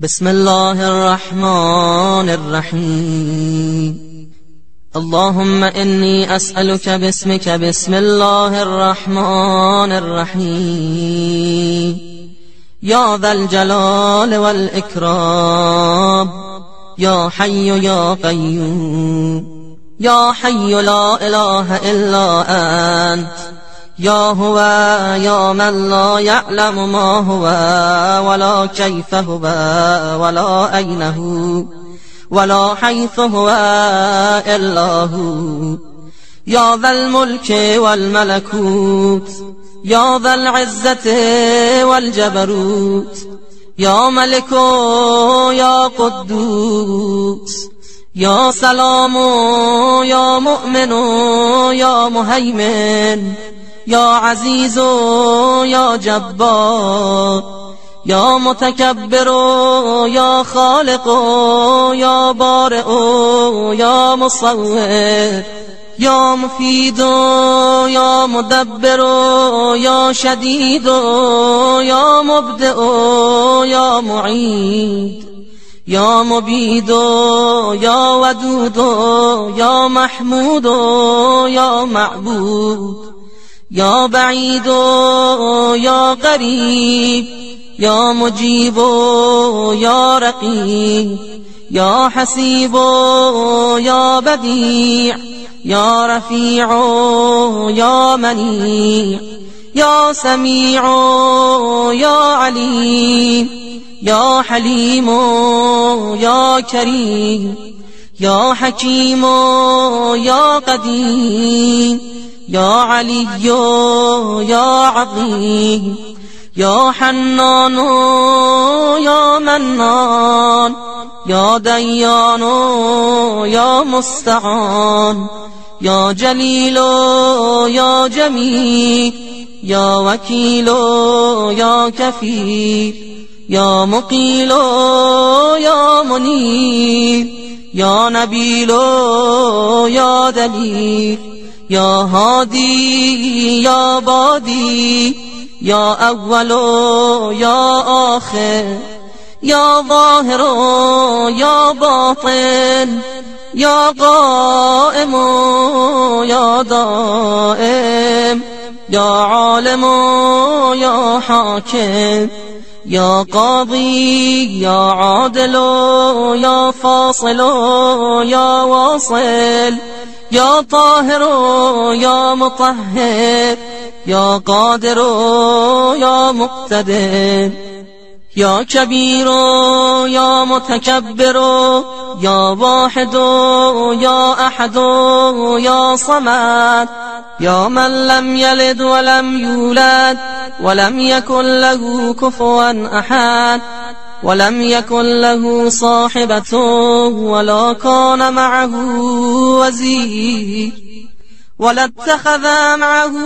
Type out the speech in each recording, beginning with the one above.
بسم الله الرحمن الرحيم. اللهم إني أسألك باسمك بسم الله الرحمن الرحيم. يا ذا الجلال والإكرام. يا حي يا قيوم. يا حي لا إله إلا أنت. يا هو يا من لا يعلم ما هو ولا كيف هو ولا أين هو ولا حيث هو إلا هو يا ذا الملك والملكوت يا ذا العزة والجبروت يا ملك يا قدوس يا سلام يا مؤمن يا مهيمن یا عزیز و یا جبار یا متکبر و یا خالق و یا بارع و یا مصور یا مفید و یا مدبر و یا شدید و یا مبدع و یا معید یا مبید و یا ودود و یا محمود و یا معبود يا بعيد يا قريب يا مجيب يا رقيب يا حسيب يا بديع يا رفيع يا منيع يا سميع يا عليم يا حليم يا كريم يا حكيم يا قديم. يا علي يا عظيم يا حنان يا منان يا ديان يا مستعان يا جليل يا جميل يا وكيل يا كفيل يا مقيل يا منير يا نبيل يا دليل. يا هادي يا بادي يا أول يا آخر يا ظاهر يا باطن يا قائم يا دائم يا عالم يا حاكم يا قاضي يا عادل يا فاصل يا واصل. يا طاهر يا مطهر يا قادر يا مقتدر يا كبير يا متكبر يا واحد يا أحد يا صمد يا من لم يلد ولم يولد ولم يكن له كفوا أحد. ولم يكن له صاحبة ولا كان معه وزير. ولا اتخذ معه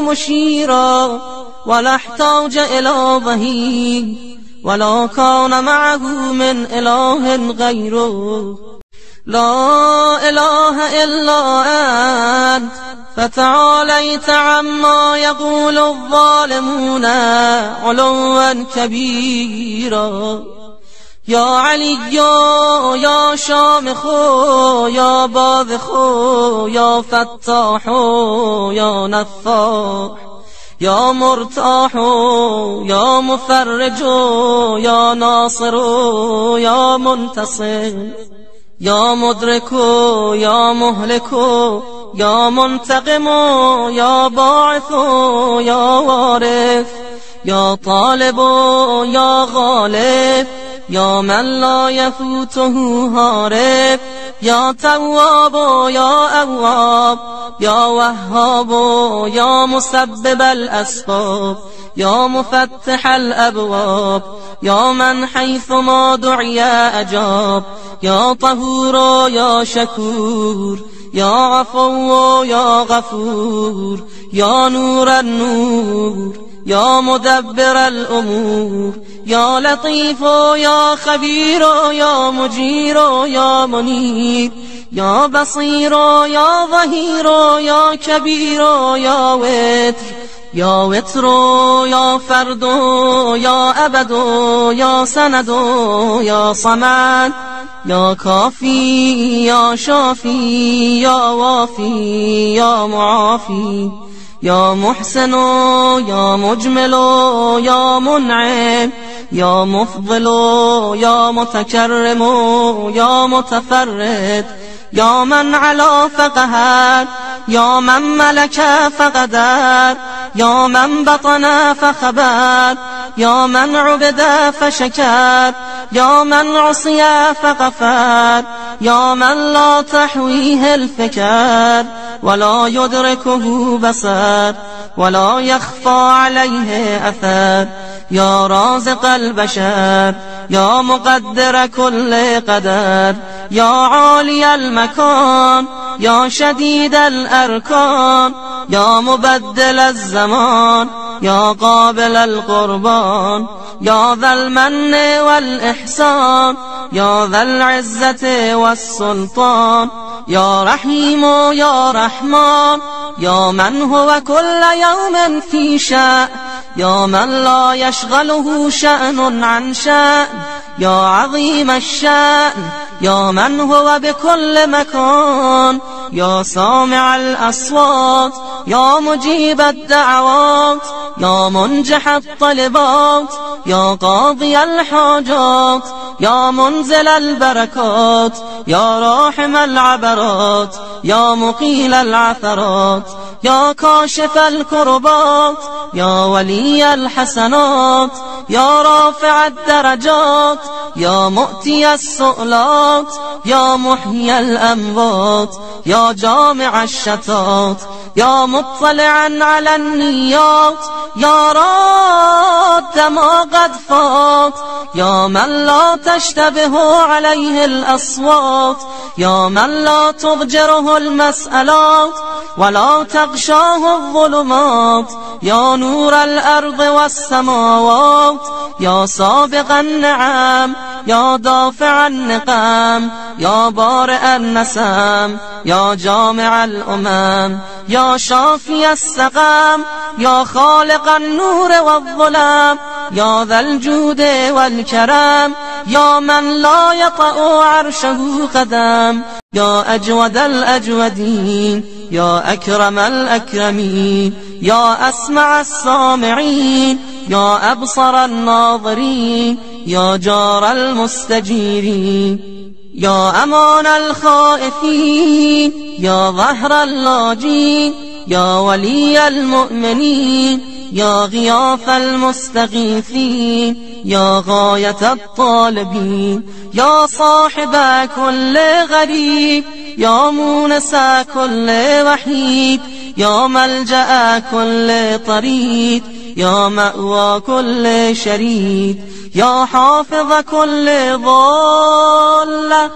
مشيرا. ولا احتاج إلى ظهير. ولا كان معه من إله غيره. لا إله إلا أنت فتعاليت عما يقول الظالمون علوا كبيرا. يا علي يا شامخ يا باذخ يا فتاح يا نفاح يا مرتاح يا مفرج يا ناصر يا منتصر. یا مدرکو یا مهلکو یا منتقمو یا باعثو یا وارث یا طالبو یا غالب یا من لا یفوته هارف يا تواب يا أواب يا وهاب يا مسبب الأسباب يا مفتح الأبواب يا من حيث ما دعي أجاب يا طهور يا شكور يا عفو يا غفور يا نور النور. يا مدبر الأمور يا لطيف يا خبير يا مجير يا منير يا بصير يا ظهير يا كبير يا وتر یا وتر یا فرد یا أبد یا سند یا صمد یا کافی یا شافی یا وافی یا معافی یا محسن یا مجمل یا منعم یا مفضل یا متکرم یا متفرد یا من علا فقهر یا من ملک فقدر یا من بطن فخبر یا من عبد فشکر یا من عصی فغفر یا من لا تحویه الفکر ولا يدركه بصر ولا يخفى عليه أثر. يا رازق البشر يا مقدر كل قدر. يا عالي المكان يا شديد الأركان. يا مبدل الزمان يا قابل القربان. يا ذا المن والإحسان يا ذا العزة والسلطان. يا رحيم يا رحمن يا من هو كل يوم في شاء يا من لا يشغله شأن عن شأن يا عظيم الشأن يا من هو بكل مكان يا سامع الأصوات يا مجيب الدعوات يا منجح الطلبات يا قاضي الحاجات يا منزل البركات يا راحم العبرات يا مقيل العثرات يا كاشف الكربات يا ولي الحسنات يا رافع الدرجات يا مؤتي السؤلات يا محيي الأموات يا جامع الشتات. يا مطلعا على النيات يا راد ما قد فات يا من لا تشتبه عليه الأصوات يا من لا تضجره المسألات ولا تغشاه الظلمات يا نور الأرض والسماوات يا سابق النعام يا دافع النقام يا بارئ النسام يا جامع الأمم يا شافي السقام يا خالق النور والظلام يا ذا الجود والكرام يا من لا يطأ عرشه قدام يا أجود الأجودين يا أكرم الأكرمين يا أسمع السامعين يا أبصر الناظرين يا جار المستجيرين يا أمان الخائفين. يا ظهر اللاجين يا ولي المؤمنين يا غياث المستغيثين يا غاية الطالبين يا صاحب كل غريب يا مونس كل وحيد يا ملجأ كل طريد يا مأوى كل شريد يا حافظ كل ضالة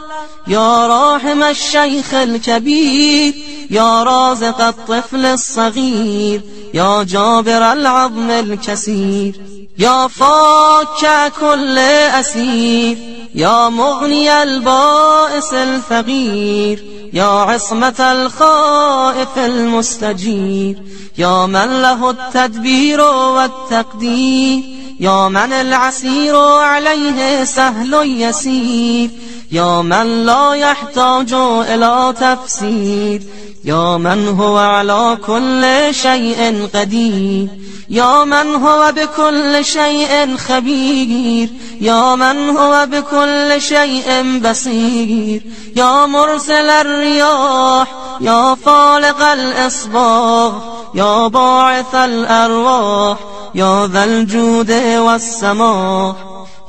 يا راحم الشيخ الكبير يا رازق الطفل الصغير يا جابر العظم الكسير يا فاك كل أسير. يا مغني البائس الفقير يا عصمة الخائف المستجير يا من له التدبير والتقدير يا من العسير عليه سهل يسير يا من لا يحتاج إلى تفسير. يا من هو على كل شيء قدير؟ يا من هو بكل شيء خبير؟ يا من هو بكل شيء بصير؟ يا مرسل الرياح يا فالق الإصباح يا باعث الأرواح يا ذا الجود والسماح.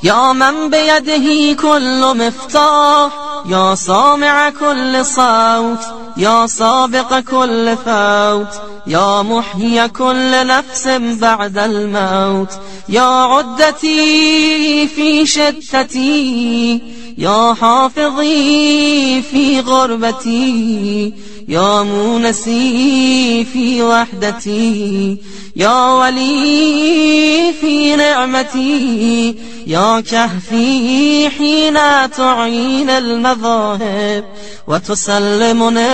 يا من بيده كل مفتاح يا سامع كل صوت يا سابق كل فوت يا محيي كل نفس بعد الموت. يا عدتي في شدتي يا حافظي في غربتي. يا مونسي في وحدتي يا ولي في نعمتي يا كهفي حين تعين المذاهب وتسلمني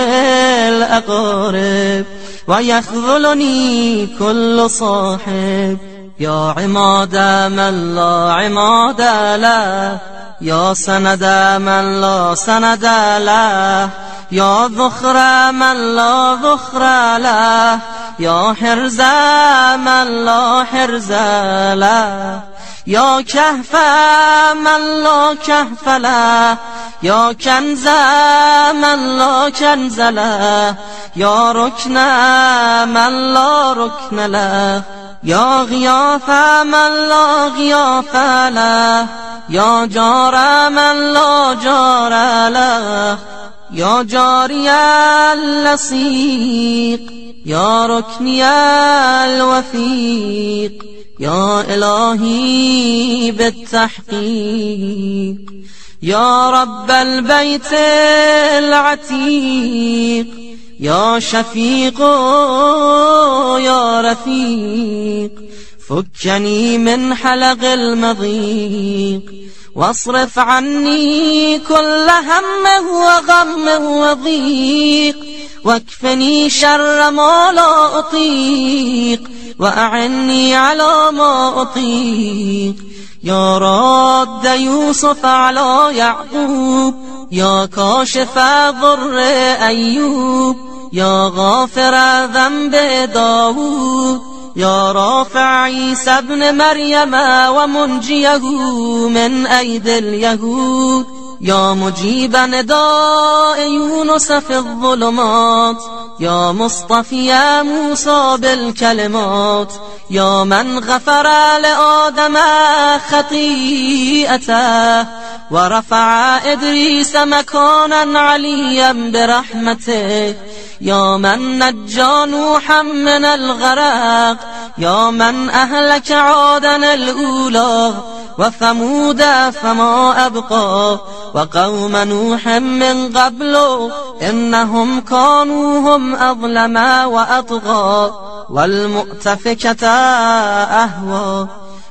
الأقارب ويخذلني كل صاحب. يا عماد من لا عماد له يا سند من لا سند له يا ذخر من لا ذخر له يا حرز من لا حرز له يا كهف من لا كهف له يا كنز من لا كنز له يا ركن من لا ركن له. يا غياث من لا غياث له يا جار من لا جار له يا جاري اللصيق يا ركني الوثيق يا إلهي بالتحقيق يا رب البيت العتيق. يا شفيق يا رفيق فكني من حلق المضيق واصرف عني كل هم وغم وضيق واكفني شر ما لا أطيق وأعني على ما أطيق. يا رد يوسف على يعقوب يا كاشف ضر أيوب يا غافر ذنب داود يا رافع عيسى ابن مريم ومنجيه من أيدي اليهود يا مجيب نداء يونس في الظلمات. يا مصطفى يا موسى بالكلمات يا من غفر لآدم خطيئته ورفع إدريس مكانا عليا برحمته. يا من نجى نوحا من الغرق يا من أهلك عادا الأولى وثمود فما أبقى وقوم نوح من قبل إنهم كانوا هم أظلم وأطغى والمؤتفكة أهوى.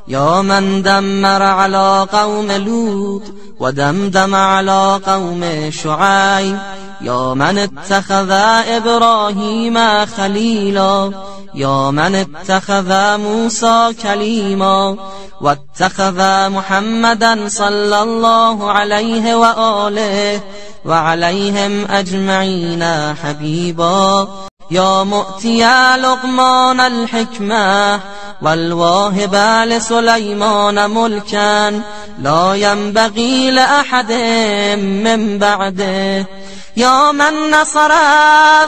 يا من دمر على قوم لوط ودمدم على قوم شعيب يا من اتخذ إبراهيم خليلا يا من اتخذ موسى كليما واتخذ محمدا صلى الله عليه وآله وعليهم أجمعين حبيبا. يا مؤتي لقمان الحكمة والواهب لسليمان ملكا لا ينبغي لأحد من بعده. يا من نصر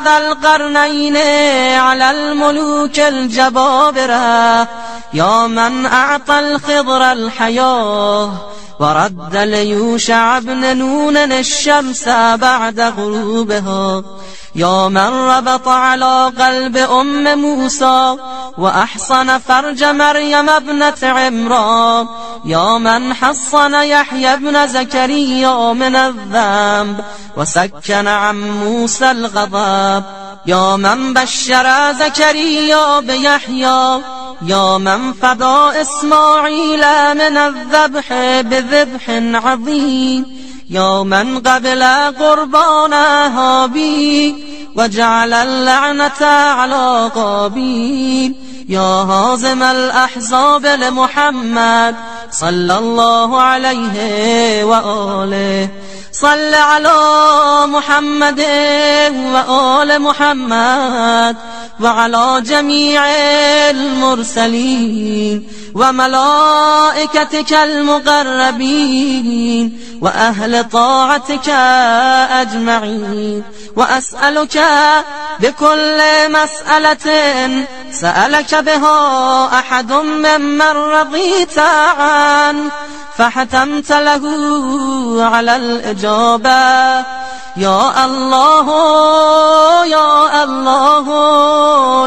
ذا القرنين على الملوك الجبابرة يا من أعطى الخضر الحياة ورد ليوشع بن نون الشمس بعد غروبها. يا من ربط على قلب أم موسى وأحصن فرج مريم ابنة عمران. يا من حصن يحيى بن زكريا من الذنب وسكن عن موسى الغضب. يا من بشر زكريا بيحيى. يا من فدى إسماعيل من الذبح بذبح عظيم. يا من قبل قربان هابيل وجعل اللعنة على قابيل يا هازم الأحزاب لمحمد صلى الله عليه وآله. صل على محمد وآل محمد وعلى جميع المرسلين وملائكتك المقربين وأهل طاعتك أجمعين وأسألك بكل مسألة سألك بها أحد ممن رضيت عنه فحتمت له على الإجابة. يا الله يا الله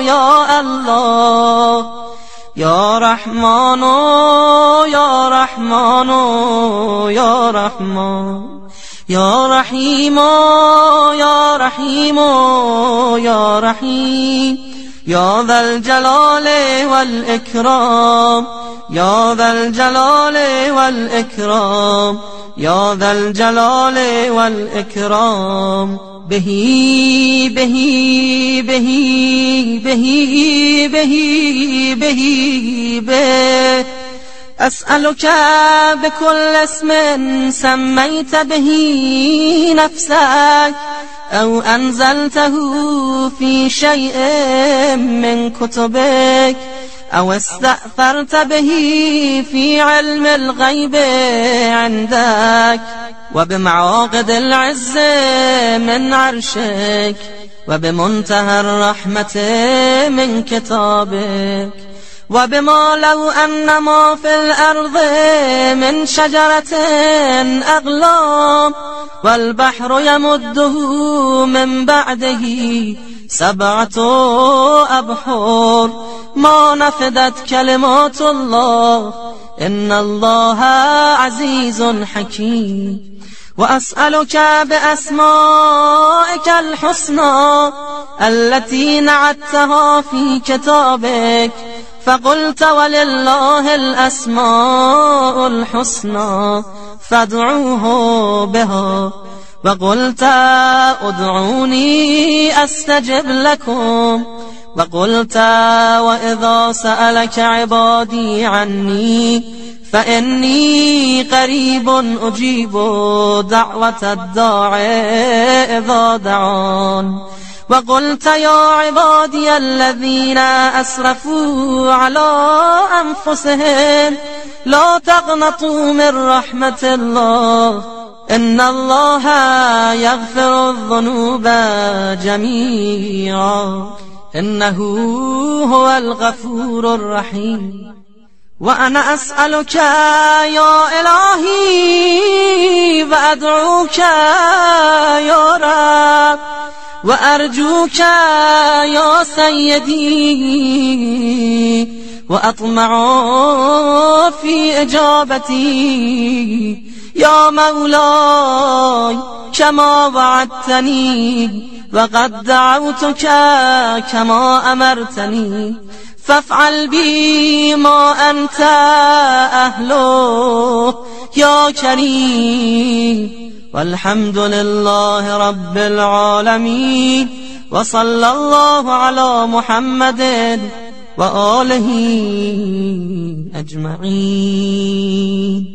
يا الله. يا رحمن يا رحمن يا رحمن. يا رحيم يا رحيم يا رحيم. يا ذا الجلال والإكرام. يا ذا الجلال والإكرام. يا ذا الجلال والإكرام. به به به به به به به. أسألك بكل اسم سميت به نفسك. أو أنزلته في شيء من كتبك أو استأثرت به في علم الغيب عندك وبمعاقد العز من عرشك وبمنتهى الرحمة من كتابك وبما لو أن ما في الأرض من شجرة أغلام والبحر يمده من بعده سبعة أبحر ما نفدت كلمات الله إن الله عزيز حكيم. وأسألك بأسمائك الحسنى التي نعتها في كتابك. فقلت ولله الأسماء الحسنى فادعوه بها. وقلت ادعوني أستجب لكم. وقلت وإذا سألك عبادي عني فإني قريب أجيب دعوة الداعي إذا دعان. وقلت يا عبادي الذين أسرفوا على أنفسهم لا تقنطوا من رحمة الله إن الله يغفر الذنوب جميعا إنه هو الغفور الرحيم. وأنا أسألك يا إلهي وأدعوك يا رب وأرجوك يا سيدي وأطمع في إجابتي. يا مولاي كما وعدتني وقد دعوتك كما أمرتني. فافعل بي ما أنت أهله يا كريم. والحمد لله رب العالمين وصلى الله على محمد وآله أجمعين.